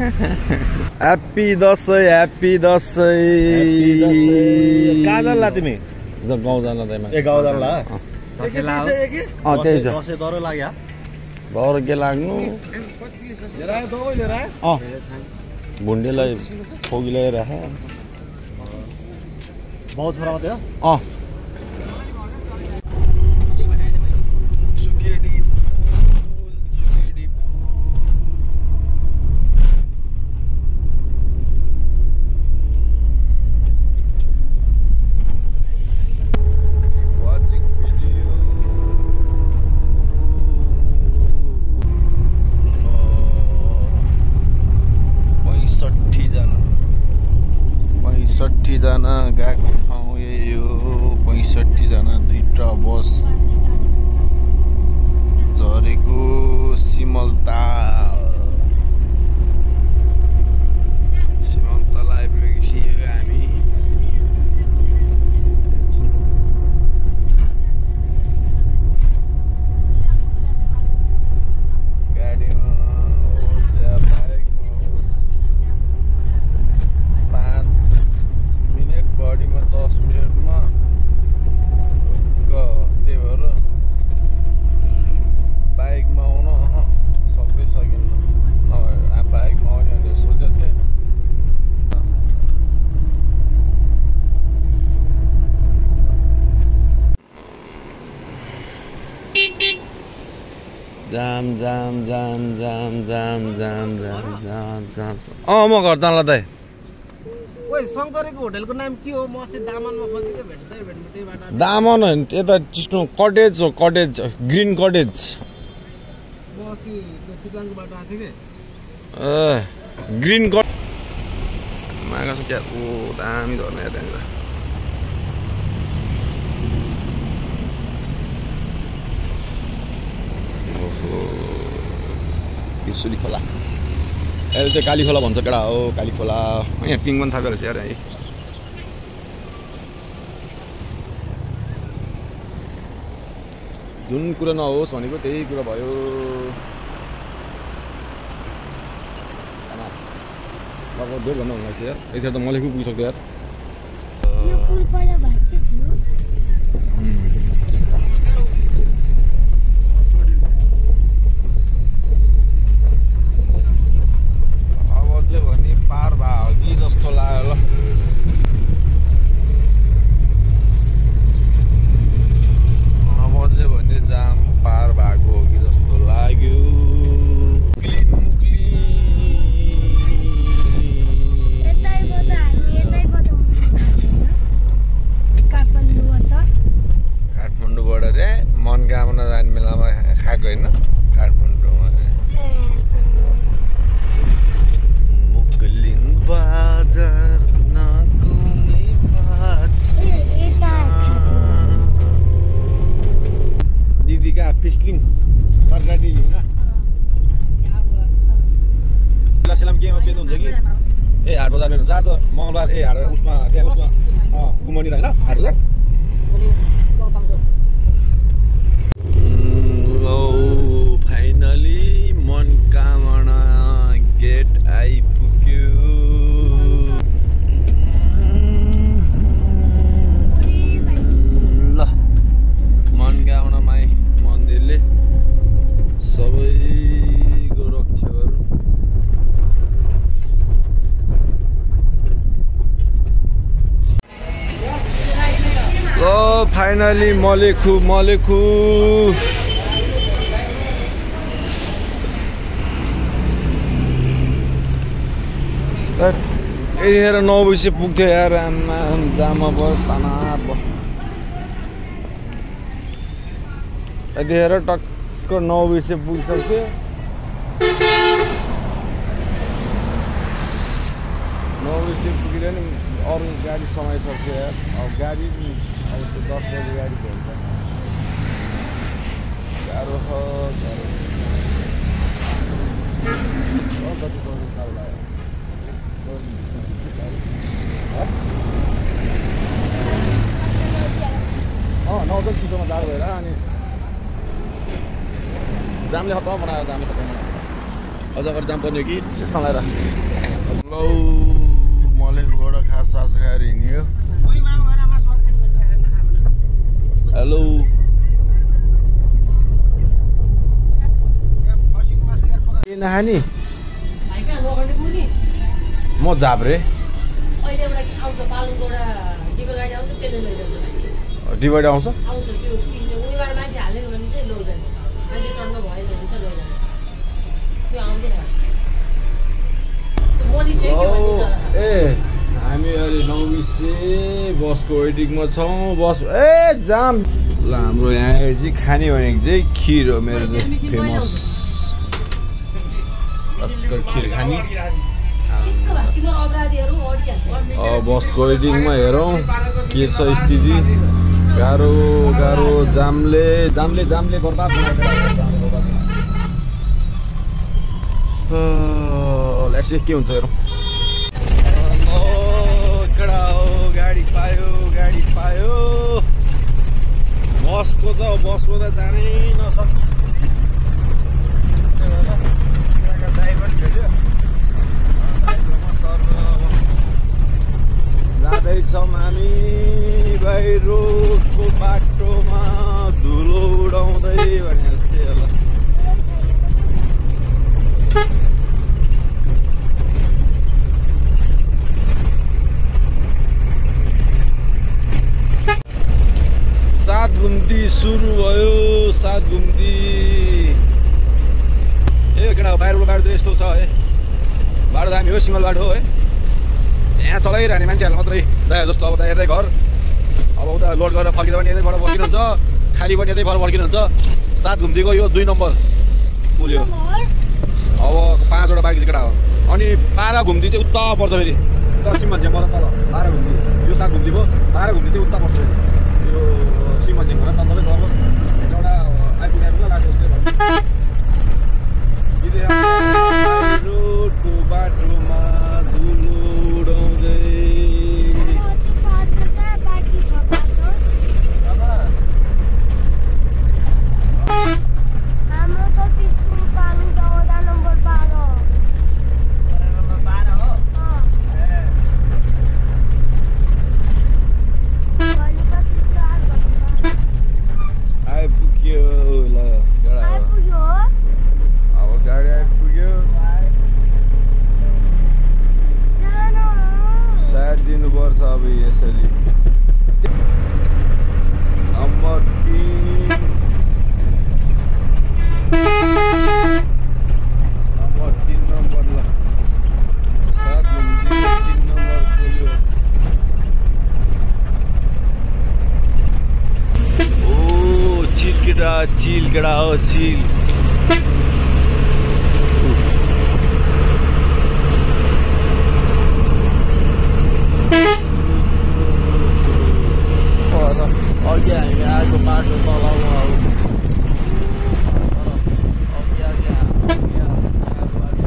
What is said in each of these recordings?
Happy Dashain happy Dashain कहाँ जान्ला तिमी गाउँ जान्ला त्यहीमा ए गाउँ जान्ला त्यही छ दर के लाग्नु भुन्डेलाई फोगी ल्याएर अँ uh, was जाम जाम जाम जाम जाम जाम जाम जाम जाम अँ म घर तान्ला दाइ। ओइ शङ्करीको होटेलको नाम के हो? म अस्ति दामनमा खोजेको भेट्दै भेट्नु त्यही बाटो। दामन होइन यता चिस्नो कटेज हो कटेज ग्रिन कटेज। म अस्ति चितवनको बाटो आएको थिएँ कि? ए ग्रिन कट मागा क्या? ओ दामी धर्ने त्यहाँनिर ओहो त्रिशुली खोला। अहिले चाहिँ काली खोला भन्छ केटा हो काली खोला। यहाँ पिङ पनि रहेछ यार है। जुन कुरा नहोस् भनेको त्यही कुरा भयो। अब डेढ घन्टा लाग्छ यार। यति त मलाई पुगिसक्यो यार। आज मङ्गलबार ए हाट उसमा त्यहाँ उसमा घुमाउनेर होइन हाटबजार फाइनली मलेखु यतिखेर नौ बजी पुग्थ्यो यार आमा जामा बस ताना टक्क नौ बजी पुगिसक्थ्यो नौ बजी पुगेर नि गाडी समाइसक्थ्यो यार गाडी अब त्यो दस बजी गाडी भन्छ गाह्रो छ गाह्रो। कति बजी साल लाग्यो अँ नौजन चिसोमा जाडो भएर अनि जामले खतम बनायो जामले बनायो। अझ अगाडि जानुपर्ने हो कि? चलाएर। लौ मलेबाट खास खाएर हिँड्यो हेलो के नखाने म झाप्रे मान्छे डिभाइड आउँछ। ए हामी अहिले नौबिसे बसको वेटिङमा छौँ बस ए जाम। ल हाम्रो यहाँ चाहिँ खाने भनेको चाहिँ खिर हो मेरो चाहिँ फेमस। खिर खाने। बसको वेटिङमा हेरौँ के छ स्थिति। गाह्रो गाह्रो जामले जामले जामले बर्बाद लेट्स के हुन्छ हेरौँ। गाडी पायो गाडी पायो। बसको त बसको त जानै अब जाँदैछौँ हामी भाइ रोडको बाटोमा धुलो उडाउँदै भने जस्तै होला सात घुम्ती सुरु सात घुम्ती ए केटा बाहिरको बाटो चाहिँ यस्तो छ है बाटो त हामी हो सिङ्गल बाटो हो यहाँ चलाइरहने मान्छेहरू मात्रै दाइ जस्तो अब त यतै घर। अब उता लोड गरेर फर्किँदा पनि यतैबाट फर्किनुहुन्छ खाली पनि यतैबाट फर्किनुहुन्छ सात घुम्तीको यो दुई नम्बर पुल यो। अब पाँचवटा बाँकी केटा। हो अनि बाह्र घुम्ती चाहिँ उता पर्छ फेरि। उता सिमन्जेङबाट तल बाह्र घुम्ती यो सात भयो बाह्र घुम्ती चाहिँ उता पर्छ फेरि। यो सिमन्जेङबाट तन्तै तल एउटा आइपुग्ने आइपुग्न लाग्यो भयो विद्या रोडको बाटोमा धुलो उडाउँदै बाँकी छ बाटो हाम्रो त स्कुल पालु चौध नम्बर बाह्र अँ। भनेपछि चार घन्टा। आइपुग्यो ल केटा हो आइपुग्यो हो? अब गाडी आइपुग्यो जानु। साथ दिनुपर्छ अब यसरी नम्बर तिन नम्बर तिन नम्बर ल सात घुम्ती तिन नम्बर पुग्यो ओ चिल केटा चिल केटा हो चिल अघि हामी आएको बाटो तलाउमा हो अघि अघि अघि आएको बाटो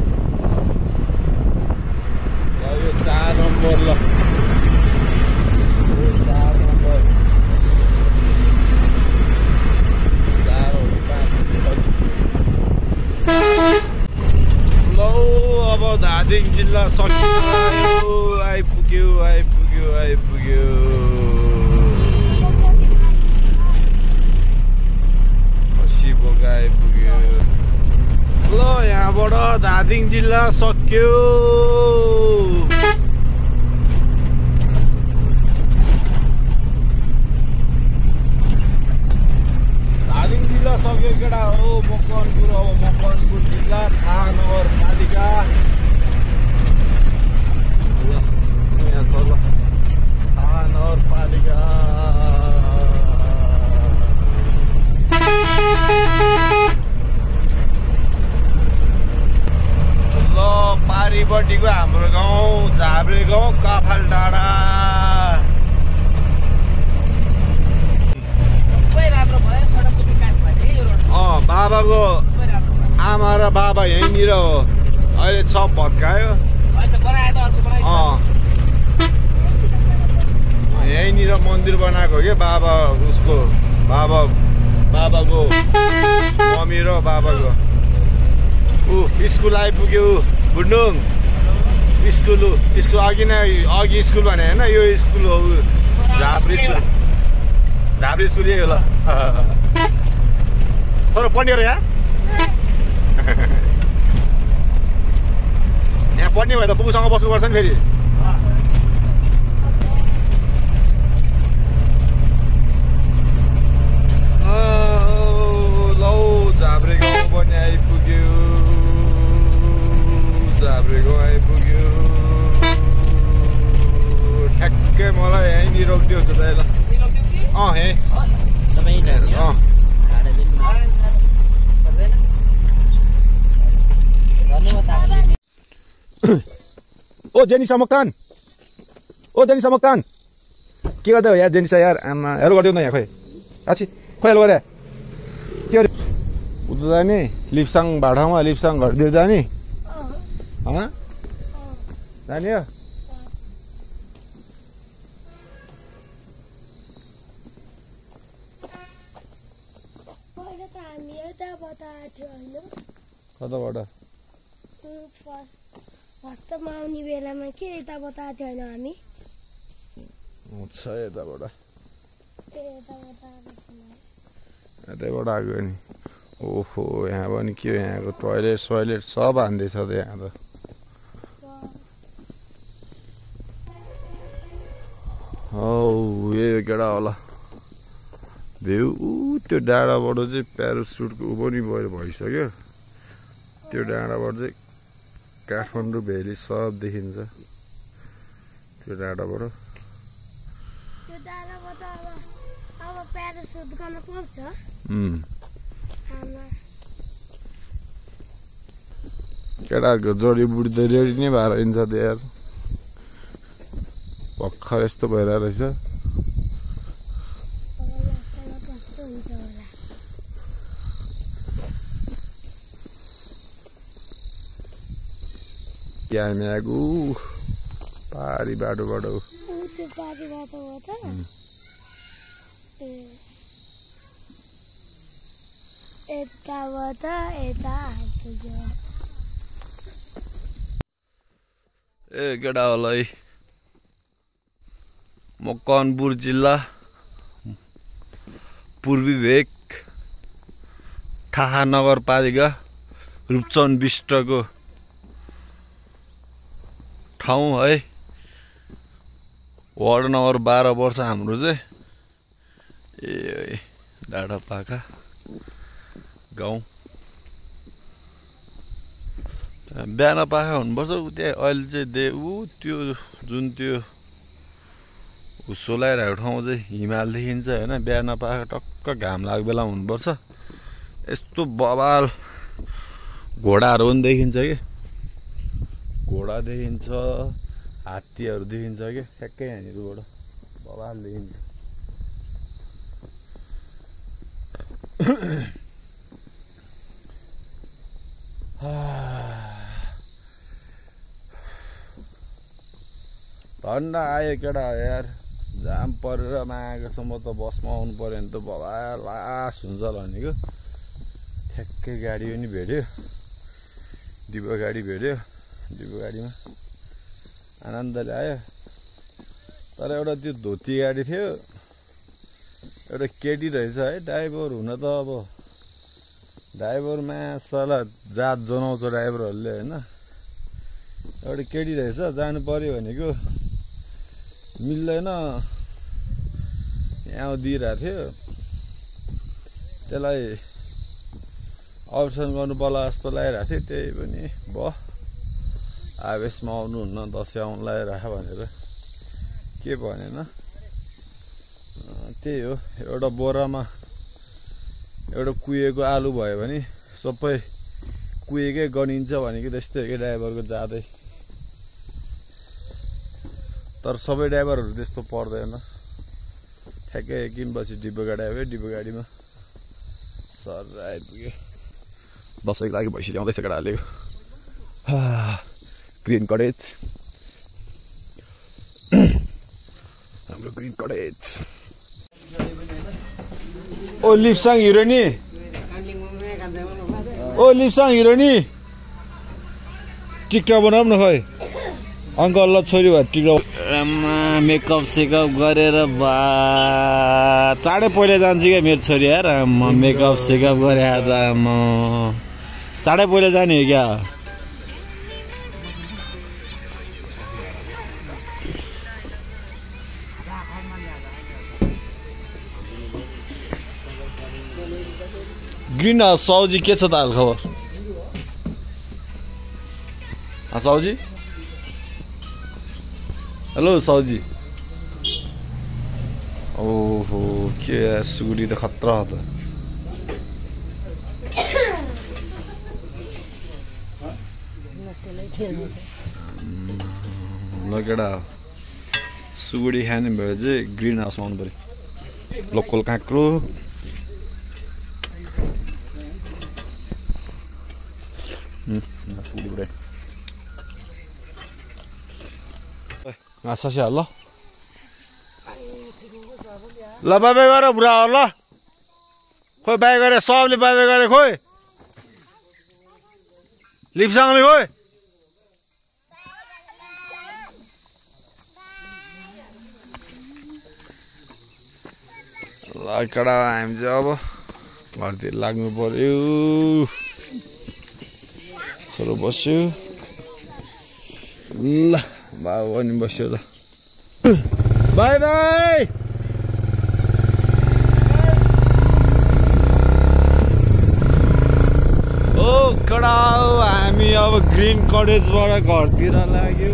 ल, यो चार नम्बर ल यो चार नम्बर चार हो कि पाँच लौ अब धादिङ जिल्ला सकियो आइपुग्यो आइपुग्यो आइपुग्यो सिपोका आइपुग्यो ल यहाँबाट धादिङ जिल्ला सक्यो। धादिङ जिल्ला सक्यो केटा हो मकवानपुर अब मकवानपुर जिल्ला थाहा नगरपालिका यहाँ छ ल। थाहा नगरपालिका ल पारिपट्टिको हाम्रो गाउँ झाब्रे गाउँ काफाल डाँडा। अँ बाबाको आमा र बाबा यहीँनिर हो। अहिले सब भत्कायो। अँ। यहीँनिर मन्दिर बनाएको के बाबा उसको बाबा बाबाको मम्मी र बाबाको। ऊ स्कुल आइपुग्यो बुन्डुङ स्कुल स्कुल अघि नै अघि स्कुल भने होइन यो स्कुल हो झाप्री स्कुल झाप्री स्कुल यही हो ल छोरो पढ्ने यहाँ यहाँ पढ्ने भए त बुबुसँग बस्नुपर्छ नि फेरि गाउँ आइपुग्यो ठ्याक्कै मलाई यहीँनिर रोकिदियो त दाइ ल अँ हे अँ ओ जेनिसा ओ जेनिसा मोक्तान के गर्दै हो यार जेनिसा यार आमा हेलो न यहाँ खोइ आछि खोइ हेलो गरे के अरे उता जाने लिप्साङ भाडामा लिप्साङ घरतिर जाने पहिला त हामी यताबाट आएको थियो होइन कताबाट फर्स्ट फर्स्टमा आउने बेलामा के यताबाट आएको थियो होइन हामी छ यताबाट त्यो यताबाट आएको थियो यतैबाट आएको नि ओहो यहाँ पनि के हो यहाँको टोइलेट सोइलेट सब हान्दैछ त यहाँ त हौ यही केटा होला भ्यू त्यो डाँडाबाट चाहिँ प्यारासुटको ऊ पनि भयो भइसक्यो त्यो डाँडाबाट चाहिँ काठमाडौँ भ्याली सब देखिन्छ त्यो डाँडाबाट केटाहरूको जडीबुडी त रेडी नै भएर हिँड्छ त यार भर्खर यस्तो भइरहेको रहेछ अब लास्टमा कस्तो हुन्छ होला क्याम्यागु पारी बाटोबाट ऊ। ऊ त्यो पारिबाट हो त ए यताबाट यता आइपुग्यो ए केटा होला है मकनपुर जिल्ला पूर्वी भेग थाहा नगरपालिका रूपचन विष्टको ठाउँ है। वार्ड नम्बर बाह्र वर्ष हाम्रो चाहिँ ए डाँडा पाखा गाउँ। बिहान पाखा हुनुपर्छ त्यहाँ अहिले चाहिँ दे ऊ त्यो जुन त्यो ऊ सोलाइरहेको ठाउँ चाहिँ हिमाल देखिन्छ होइन बिहान पाखा टक्क घाम लागेको बेला हुनुपर्छ। यस्तो बबाल घोडाहरू पनि देखिन्छ कि? घोडा देखिन्छ हात्तीहरू देखिन्छ कि? ठ्याक्कै यहाँनिरबाट बबाल देखिन्छ। ठन्डा आयो केटा यार। जाम परेर मागेसम्म त बसमा आउनु पऱ्यो भने त बबा लास हुन्छ होला भनेको ठ्याक्कै गाडी पनि भेट्यो डिबो गाडी भेट्यो डिबो गाडीमा आनन्दले आयो। तर एउटा त्यो धोती गाडी थियो एउटा केटी रहेछ है ड्राइभर हुन त अब ड्राइभरमा सला जात जनाउँछ ड्राइभरहरूले होइन। एउटा केटी रहेछ जानु पऱ्यो भनेको मिल्दैन। यहाँ दिइरहेको थियो। त्यसलाई अप्सन गर्नु पर्ला जस्तो लागिरहेको थियो। त्यही पनि भयो। आवेशमा आउनुहुन्न दसैँ आउनु लगाइराख भनेर। के भनेन त्यही हो। एउटा बोरामा एउटा कुहिएको आलु भयो भने सबै कुहिएकै गनिन्छ भनेको त्यस्तै हो कि ड्राइभरको जाँदै। तर सबै ड्राइभरहरू त्यस्तो पर्दैन। ठ्याक्कै एकदिनपछि डिब्बो गाडी आयो डिब्बो गाडीमा। सर आइपुग्यो। दसैँको लागि भैँसी ल्याउँदैछ केटा हालेको ग्रिन कटेज। हाम्रो ग्रिन कटेज। ओ लिप्साङ हिरोनी ओ लिप्साङ हिरोनी टिकटक बनाऊँ न खोइ अङ्कल र छोरी भएर टिकटक मेकअप सेकअप गरेर बा। चाँडै पहिला जान्छ क्या मेरो छोरी यार म मेकअप सेकअप गरे त म चाँडै पहिला जाने हो क्या? ग्रिन हाउस साउजी के छ त हाल खबर? साउजी? हेलो साउजी ओहो के सुगुरी त खतरा हो त ल केटा सुगुडी खाने भयो चाहिँ ग्रिन हाउसमा आउनु पऱ्यो लोकल काँक्रो घाँस ल ल बाई गर बुढा ल खोइ बाई गरे सबले बाई बाई गरे खोइ लिपसँगले खोइ ल कडा हामी चाहिँ अब घरतिर लाग्नु पर्यो छोरो बस्यो ल बाबु बस्यो त बाई बाई ओ कडा हामी अब ग्रिन कटेजबाट घरतिर लाग्यो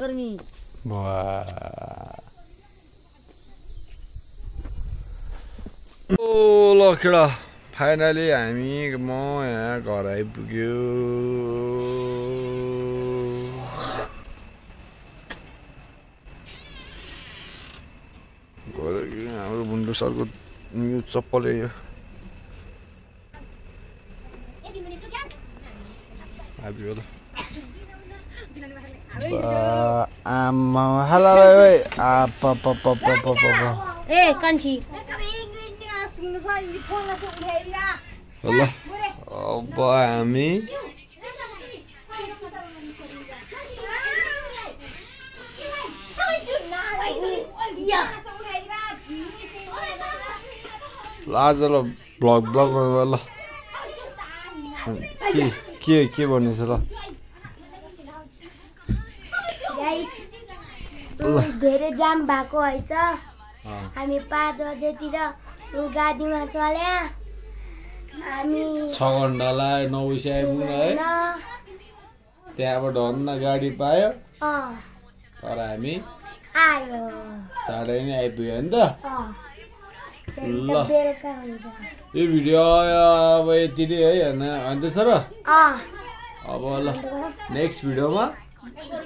गर्मी ओ केटा फाइनली हामी म यहाँ घर आइपुग्यो घर। हाम्रो बुन्डु सरको न्यु चप्पल यो आमा हाला ओइ आ प प प प प प प ए कान्छी ल अब हामी ल आज ल भ्लग भ्लग ल के के के भन्ने छ ल धेरै जाम भएको रहेछ हामी पाँच बजेतिर गाडीमा चल्या हामी छ घन्टालाई नौ बजी आइपुग्नु है त्यहाँबाट धन्न गाडी पायो। तर हामी चाँडै नै आइपुग्यो नि त। ल। त यो भिडियो अब यति नै है? होइन? अन्त छ र अँ। अब ल नेक्स्ट भिडियोमा।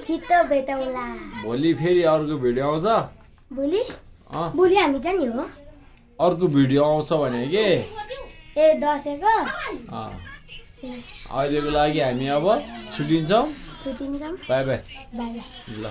छिटो भेटौँला। भोलि फेरि अर्को भिडियो आउँछ। भोलि? भोलि हामी त नि हो। अर्को भिडियो आउँछ भने के? ए दसैँको? अहिलेको लागि हामी अब छुट्टिन्छौँ। छुट्टिन्छौँ। Bye bye. ल।